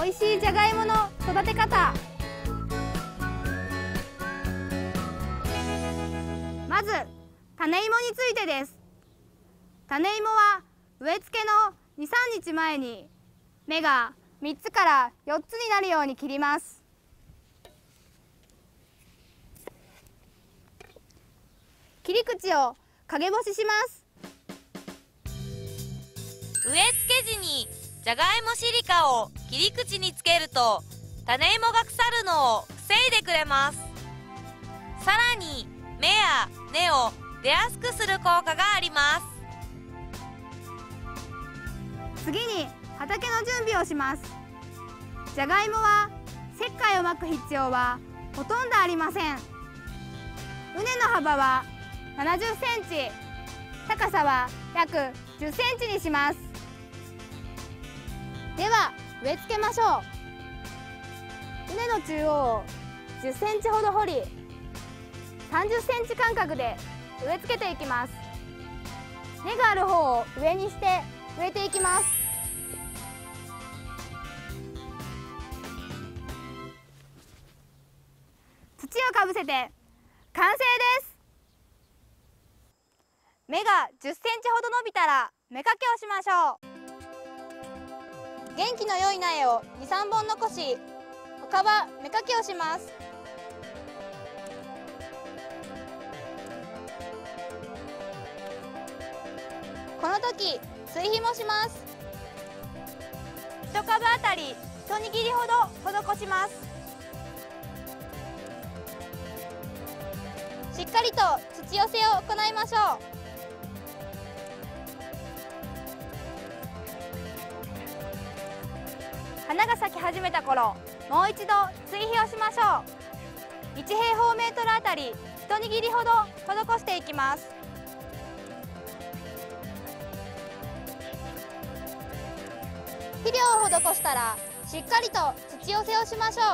美味しいじゃがいもの育て方。まず種芋についてです。種芋は植え付けの23日前に芽が3つから4つになるように切ります。切り口を陰干しします。じゃがいもシリカを切り口につけると種芋が腐るのを防いでくれます。さらに芽や根を出やすくする効果があります。次に畑の準備をします。じゃがいもは石灰をまく必要はほとんどありません。畝の幅は70センチ高さは約10センチにします。植え付けましょう。畝の中央を10センチほど掘り30センチ間隔で植え付けていきます。根がある方を上にして植えていきます。土をかぶせて完成です。芽が10センチほど伸びたら芽かけをしましょう。元気の良い苗を2、3本残し他は芽かけをします。この時追肥もします。一株あたり一握りほど施します。しっかりと土寄せを行いましょう。花が咲き始めた頃もう一度追肥をしましょう。1平方メートルあたり一握りほど施していきます。肥料を施したらしっかりと土寄せをしましょう。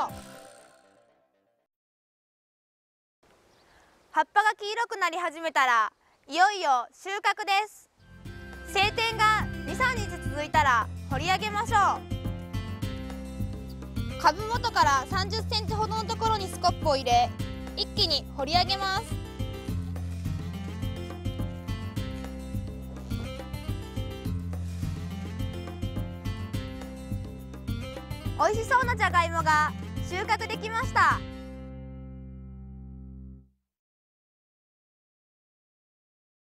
葉っぱが黄色くなり始めたらいよいよ収穫です。晴天が23日続いたら掘り上げましょう。株元から30センチほどのところにスコップを入れ一気に掘り上げます。美味しそうなじゃがいもが収穫できました。